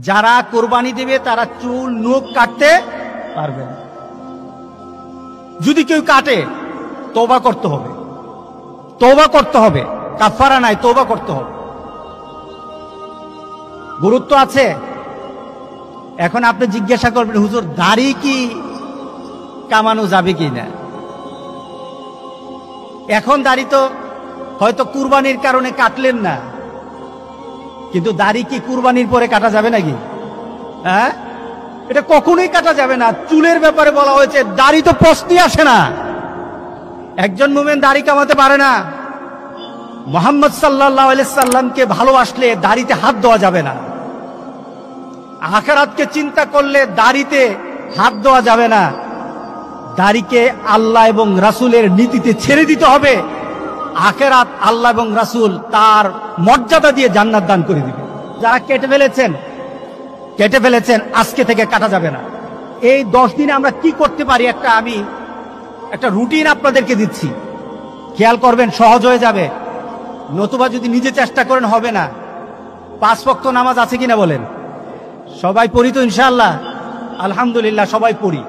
যারা কোরবানি দেবে, তারা চুল, নখ কাটতে পারবে যদি কেউ কাটে তোবা করতে হবে। তোবা করতে হবে। কাফারা নাই তোবা করতে হবে। গুরুত্ব আছে? এখন আপনি জিজ্ঞাসা করবেন, হুজুর, দাড়ি কি কামানো যাবে কি না এখন দাড়ি তো হয়তো কুরবানির কারণে কাটলেন না। কিন্তু দাড়ি কি কুরবানির পরে কাটা যাবে নাকি? হ্যাঁ? এটা কখনোই কাটা যাবে না। চুলের ব্যাপারে বলা হয়েছে, দাড়ি তো প্রশ্নই আসে না। একজন মুমেন দাড়ি কামাতে পারে না। মোহাম্মদ সাল্লাহ সাল্লামকে ভালোবাসলে দাড়িতে হাত দেওয়া যাবে না। আখারাতকে চিন্তা করলে দাড়িতে হাত দেওয়া যাবে না। দাড়িকে আল্লাহ এবং রাসুলের নীতিতে ছেড়ে দিতে হবে। আখেরাত আল্লাহ এবং রাসুল তার মর্যাদা দিয়ে জান্নাত দান করে দিবে। যারা কেটে ফেলেছেন কেটে ফেলেছেন, আজকে থেকে কাটা যাবে না। এই দশ দিনে আমরা কি করতে পারি একটা আমি একটা রুটিন আপনাদেরকে দিচ্ছি। খেয়াল করবেন, সহজ হয়ে যাবে। নতুবা যদি নিজে চেষ্টা করেন, হবে না। পাঁচ ভক্ত নামাজ আছে কিনা বলেন? সবাই পড়ি তো ইনশাল্লাহ আলহামদুলিল্লাহ, সবাই পড়ি।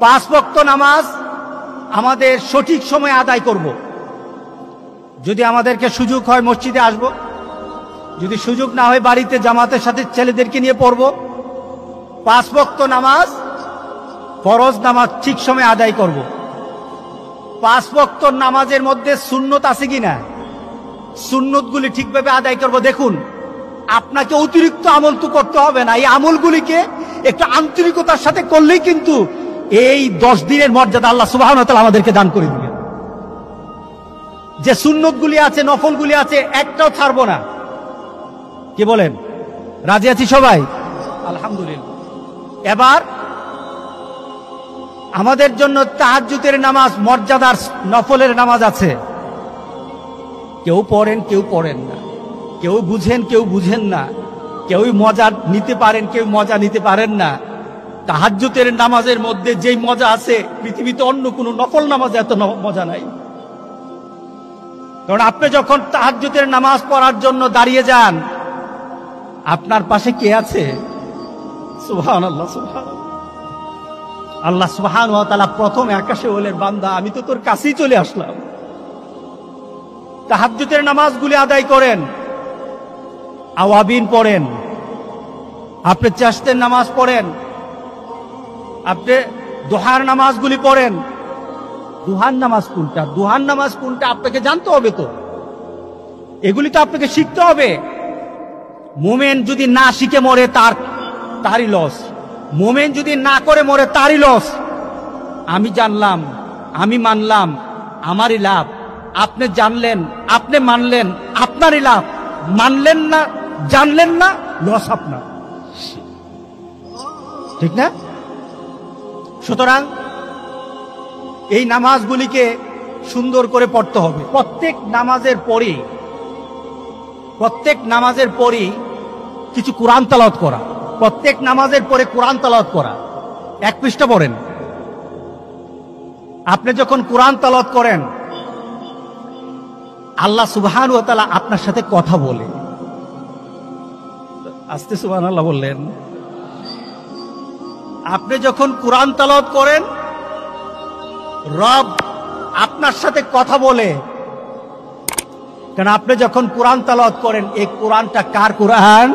পাঁচ ভক্ত নামাজ আমাদের সঠিক সময় আদায় করব। যদি আমাদেরকে সুযোগ হয় মসজিদে আসব। যদি সুযোগ না হয় বাড়িতে জামাতের সাথে ছেলেদেরকে নিয়ে পড়ব। পাঁচ ভক্ত নামাজ, ফরজ নামাজ ঠিক সময় আদায় করব। পাঁচ ভক্ত নামাজের মধ্যে সুন্নত আছে কিনা সুন্নতগুলি ঠিকভাবে আদায় করব। দেখুন, আপনাকে অতিরিক্ত আমল তো করতে হবে না। এই আমলগুলিকে একটু আন্তরিকতার সাথে করলেই কিন্তু এই দশ দিনের মর্যাদা আল্লাহ সুবাহ আমাদেরকে দান করে দিবেন। যে সুন্নতগুলি আছে নফলগুলি আছে একটাও ছাড়বো না। কি বলেন? রাজি আছি সবাই? আলহামদুলিল্লাহ। এবার আমাদের জন্য তাহাজুতের নামাজ মর্যাদার নফলের নামাজ আছে। কেউ পড়েন কেউ পড়েন না। কেউ বুঝেন কেউ বুঝেন না। কেউই মজা নিতে পারেন কেউ মজা নিতে পারেন না। তাহাজ্জুতের নামাজের মধ্যে যেই মজা আছে, পৃথিবীতে অন্য কোনো নফল নামাজে এত মজা নাই। কারণ আপনি যখন তাহাজ্জুতের নামাজ পড়ার জন্য দাঁড়িয়ে যান, আপনার পাশে কে আছে? সুবহান আল্লাহ সুবহান আল্লাহ সুবহান ওয়া তাআলা প্রথম আকাশে বলেন বান্দা, আমি তো তোর কাছেই চলে আসলাম। তাহাজ্জুতের নামাজগুলি আদায় করেন, আওয়াবিন পড়েন। আপনি চাষতের নামাজ পড়েন আপনি দোহার নামাজগুলি পড়েন। দুহান নামাজ কোনটা? দুহান নামাজ কোনটা আপনাকে জানতে হবে তো। এগুলি তো আপনাকে শিখতে হবে। মোমেন যদি না শিখে মরে, তার, তারই লস মোমেন যদি না করে মরে, তারই লস আমি জানলাম, আমি মানলাম, আমারই লাভ। আপনি জানলেন, আপনি মানলেন, আপনারই লাভ। মানলেন না, জানলেন না লস আপনার। ঠিক না? সুতরাং এই নামাজগুলিকে সুন্দর করে পড়তে হবে। প্রত্যেক নামাজের পরই, প্রত্যেক নামাজের পরই কিছু কোরআন তালাওয়াত করা। প্রত্যেক নামাজের পরে কোরআন তালাওয়াত করা। এক পৃষ্ঠা পড়েন। আপনি যখন কোরআন তালাত করেন, আল্লাহ সুবহান ও তাআলা আপনার সাথে কথা বলে। আস্তে সুবহান আল্লাহ বললেন। আপনি যখন কোরআন তালাওয়াত করেন, রব আপনার সাথে কথা বলে। কারণ আপনি যখন কোরআন তালাওয়াত করেন, এই কোরআনটা কার কোরআন?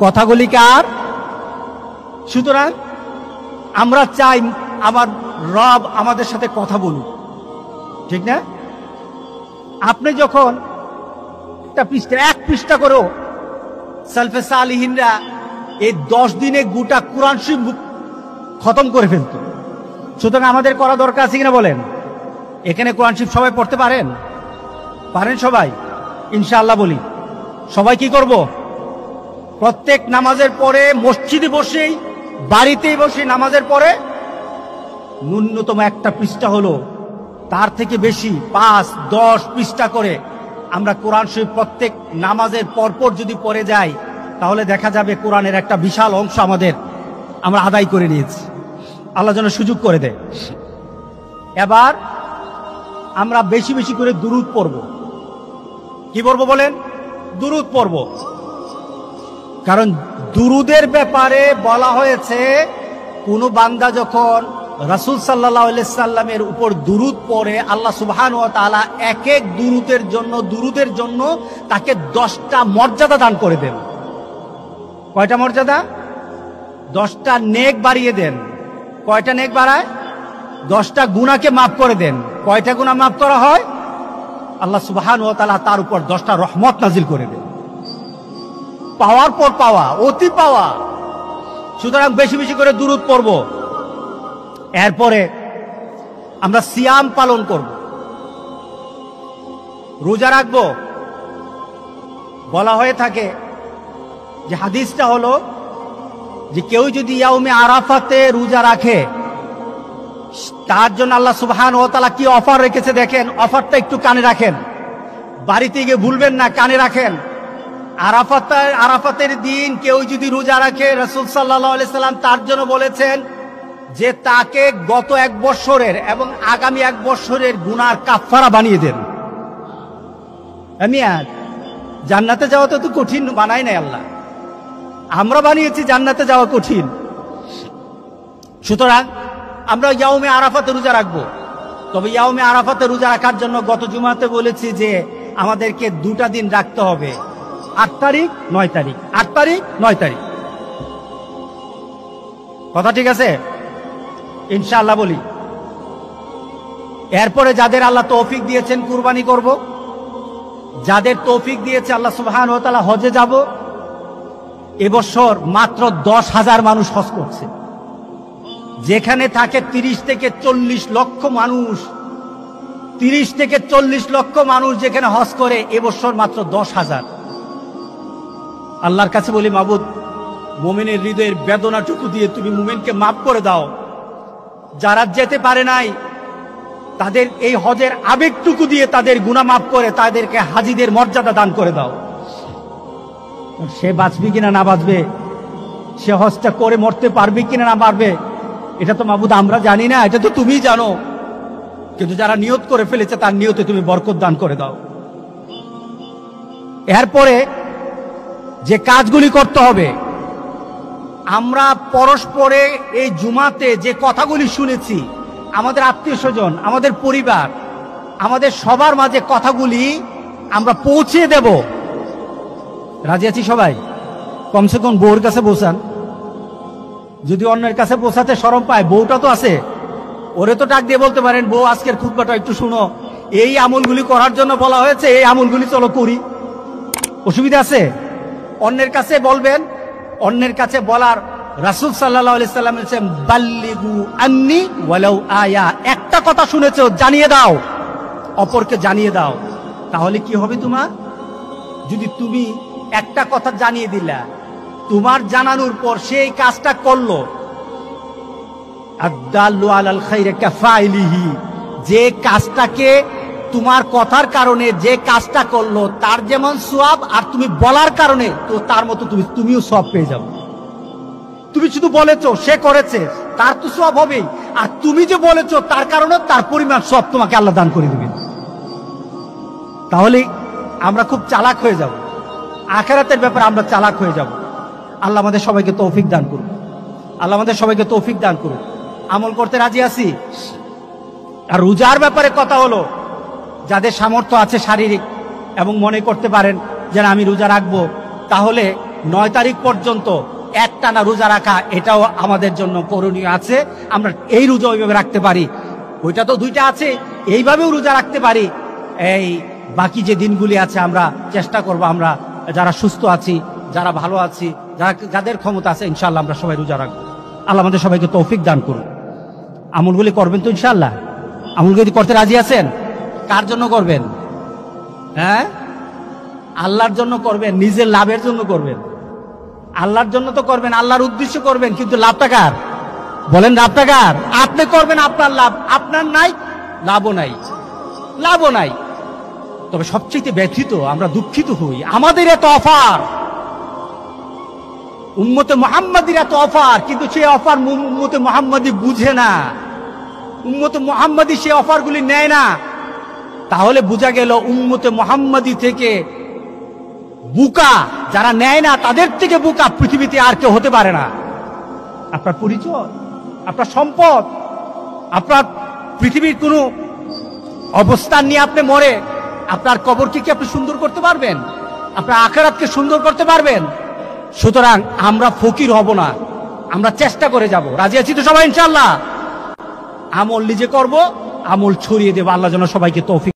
কথাগুলি কার? সুতরাং আমরা চাই আমার রব আমাদের সাথে কথা বলুক। ঠিক না? আপনি যখন একটা পৃষ্ঠা, এক পৃষ্ঠা করেও সালফে সালিহিনরা এই দশ দিনে গোটা কোরআন খতম করে ফেলত। সুতরাং আমাদের করা দরকার আছে কিনা বলেন? এখানে কোরআন শরীফ সবাই পড়তে পারেন? পারেন সবাই? ইনশাআল্লাহ বলি। সবাই কি করব? প্রত্যেক নামাজের পরে মসজিদে বসেই, বাড়িতেই বসে নামাজের পরে ন্যূনতম একটা পৃষ্ঠা হলো, তার থেকে বেশি পাঁচ, দশ পৃষ্ঠা করে আমরা কোরআন শরীফ প্রত্যেক নামাজের পরপর যদি পড়ে যাই তাহলে দেখা যাবে কোরআনের একটা বিশাল অংশ আমাদের আমরা আদায় করে নিয়েছি। আল্লাহ যেন সুযোগ করে দেয়। এবার আমরা বেশি বেশি করে দুরুদ পড়ব। কি পড়ব বলেন? দুরুদ পড়ব। কারণ দুরুদের ব্যাপারে বলা হয়েছে, কোনো বান্দা যখন রাসুল সাল্লাহ সাল্লামের উপর দুরুদ পড়ে, আল্লাহ সুবহান ও তালা এক এক দুরুদের জন্য দুরুদের জন্য তাকে দশটা মর্যাদা দান করে দেন। কয়টা মর্যাদা? দশটা নেক বাড়িয়ে দেন। কয়টা নেক বাড়ায়? দশটা গুণাকে মাফ করে দেন। কয়টা গুণা মাফ করা হয়? আল্লাহ সুবহান ও তালা তার উপর দশটা রহমত নাজিল করে দেন। পাওয়ার পর পাওয়া, অতি পাওয়া। সুতরাং বেশি বেশি করে দূরত পড়ব। এরপরে আমরা সিয়াম পালন করব। রোজা রাখব। বলা হয়ে থাকে যে হাদিসটা হলো যে কেউ যদি ইয়াউমে আরাফাতে রোজা রাখে, তার জন্য আল্লাহ সুবহান ও তালা কি অফার রেখেছে দেখেন? অফারটা একটু কানে রাখেন। বাড়িতে গিয়ে ভুলবেন না, কানে রাখেন। আরাফাতের আরাফাতের দিন কেউ যদি রোজা রাখে, রসুল সাল্লাহ সাল্লাম তার জন্য বলেছেন যে তাকে গত এক বৎসরের এবং আগামী এক বৎসরের গুনার কাফারা বানিয়ে দেন। আমি আর জান্নাতে যাওয়া তো কঠিন বানাই নাই আল্লাহ। আমরা বানিয়েছি জান্নাতে যাওয়া কঠিন। সুতরাং আমরা ইয়াউমে আরাফাতে রোজা রাখব। তবে ইয়াউমে আরাফাতে রোজা রাখার জন্য গত জুমাতে বলেছি যে আমাদেরকে দুটা দিন রাখতে হবে। আট তারিখ, নয় তারিখ। আট তারিখ, নয় তারিখ। কথা ঠিক আছে? ইনশাআল্লাহ বলি। এরপরে যাদের আল্লাহ তৌফিক দিয়েছেন কুরবানি করব, যাদের তৌফিক দিয়েছে আল্লাহ সুবহান ও তাআলা হজে যাব এবছর মাত্র দশ হাজার মানুষ হজ করছে। যেখানে থাকে তিরিশ থেকে চল্লিশ লক্ষ মানুষ। তিরিশ থেকে চল্লিশ লক্ষ মানুষ যেখানে হজ করে, এবছর মাত্র দশ হাজার। আল্লাহর কাছে বলি, মাবুদ, মোমেনের হৃদয়ের বেদনাটুকু দিয়ে তুমি মোমেনকে মাফ করে দাও। যারা যেতে পারে নাই, তাদের এই হজের আবেগটুকু দিয়ে তাদের গুণা মাফ করে, তাদেরকে হাজিদের মর্যাদা দান করে দাও। সে বাঁচবে কিনা না বাঁচবে? সে হজটা করে মরতে পারবে কিনা না পারবে? এটা তো মাবুদ, আমরা জানি না, এটা তো তুমি জানো। কিন্তু যারা নিয়ত করে ফেলেছে, তার নিয়তে তুমি বরকত দান করে দাও। এরপরে যে কাজগুলি করতে হবে, আমরা পরস্পরে এই জুমাতে যে কথাগুলি শুনেছি, আমাদের আত্মীয় স্বজন, আমাদের পরিবার, আমাদের সবার মাঝে কথাগুলি আমরা পৌঁছে দেব। রাজি আছি সবাই? কমসে কম বউর কাছে বসান যদি অন্যের কাছে বসাতে সরম পায়, বউটা তো আছে। ওরে তো ডাক দিয়ে বলতে পারেন, বউ, আজকের খুদবাটা একটু শুনো। এই আমলগুলি করার জন্য বলা হয়েছে, এই আমলগুলি চলো করি। অসুবিধা আছে? অন্যের কাছে বলবেন, অন্যের কাছে বলার রাসুল সাল্লাম বাল্লিগু আন্নি একটা কথা শুনেছো, জানিয়ে দাও। অপরকে জানিয়ে দাও। তাহলে কি হবে তোমার? যদি তুমি একটা কথা জানিয়ে দিলা। তোমার জানানোর পর সেই কাজটা করল। যে কাজটাকে তোমার কথার কারণে, যে কাজটা করল, তার যেমন সোয়াব আর তুমি বলার কারণে, তো তার মতো তুমি, তুমিও সব পেয়ে যাবে। তুমি শুধু বলেছ, সে করেছে, তার তো সব হবেই। আর তুমি যে বলেছ, তার কারণে তার পরিমাণ সব তোমাকে আল্লাহ দান করে দেবেন। তাহলে আমরা খুব চালাক হয়ে যাব। আখেরাতের ব্যাপারে আমরা চালাক হয়ে যাব। আল্লাহ আমাদের সবাইকে তৌফিক দান করুন আল্লাহ আমাদের সবাইকে তৌফিক দান করুন আমল করতে রাজি আছি? আর রোজার ব্যাপারে কথা হলো, যাদের সামর্থ্য আছে শারীরিক এবং মনে করতে পারেন যে আমি রোজা রাখব, তাহলে নয় তারিখ পর্যন্ত একটানা রোজা রাখা, এটাও আমাদের জন্য করণীয় আছে। আমরা এই রোজা ওইভাবে রাখতে পারি। ওইটা তো দুইটা আছে, এইভাবেও রোজা রাখতে পারি। এই বাকি যে দিনগুলি আছে, আমরা চেষ্টা করব আমরা যারা সুস্থ আছি, যারা ভালো আছি, যারা যাদের ক্ষমতা আছে ইনশাল্লাহ আমরা সবাই রোজা রাখব। আল্লাহ আমাদের সবাইকে তৌফিক দান করুন। আমলগুলি করবেন তো ইনশাল্লাহ আমলগুলি করতে রাজি আছেন, কার জন্য করবেন? হ্যাঁ? আল্লাহর জন্য করবেন, নিজের লাভের জন্য করবেন। আল্লাহর জন্য তো করবেন, আল্লাহর উদ্দেশ্য করবেন, কিন্তু লাভটা কার? বলেন লাভটা কার? আপনি করবেন আপনার লাভ, আপনার নাই, লাভও নাই লাভও নাই। তবে সবচেয়ে ব্যথিত আমরা দুঃখিত হই। আমাদের এত অফার। উম্মতে মোহাম্মদীর এত অফার, কিন্তু সেই অফার উম্মতে মোহাম্মদী বুঝে না। উম্মতে মোহাম্মদী সেই অফারগুলি নেয় না। তাহলে বোঝা গেল উম্মতে মোহাম্মদী থেকে বুকা, যারা নেয় না, তাদের থেকে বুকা পৃথিবীতে আর কেউ হতে পারে না। আপনার পরিচয়, আপনার সম্পদ, আপনার পৃথিবীর কোনো অবস্থান নিয়ে আপনি মরে আপনার কবরকে কি আপনি সুন্দর করতে পারবেন? আপনার আখেরাতকে সুন্দর করতে পারবেন? সুতরাং আমরা ফকির হব না। আমরা চেষ্টা করে যাব। রাজি আছি তো সবাই ইনশাল্লাহ আমল নিজে করব, আমল ছড়িয়ে দেবো। আল্লাহ যেন সবাইকে তৌফিক